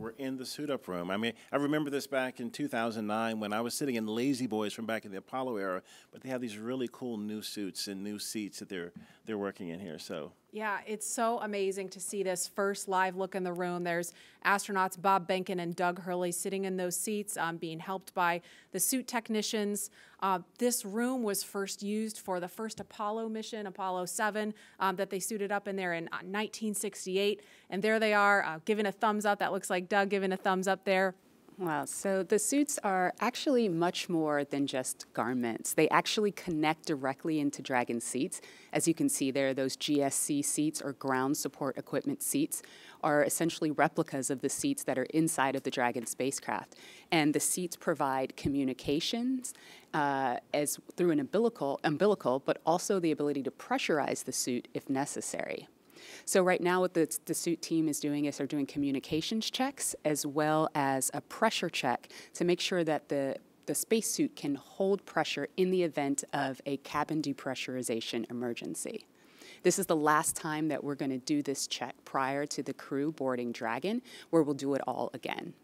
were in the suit up room. I mean, I remember this back in 2009 when I was sitting in La-Z-Boys from back in the Apollo era, but they have these really cool new suits and new seats that they're they're working in here. So Yeah, it's so amazing to see this first live look in the room. There's astronauts Bob Behnken and Doug Hurley sitting in those seats, um, being helped by the suit technicians. Uh, this room was first used for the first Apollo mission, Apollo 7, um, that they suited up in there in uh, 1968. And there they are, uh, giving a thumbs up. That looks like Doug giving a thumbs up there. Wow, so the suits are actually much more than just garments. They actually connect directly into Dragon seats. As you can see there, those GSE seats or ground support equipment seats are essentially replicas of the seats that are inside of the Dragon spacecraft. And the seats provide communications uh, as through an umbilical, umbilical, but also the ability to pressurize the suit if necessary. So right now what the, the suit team is doing is they're doing communications checks as well as a pressure check to make sure that the the spacesuit can hold pressure in the event of a cabin depressurization emergency. This is the last time that we're going to do this check prior to the crew boarding Dragon, where we'll do it all again.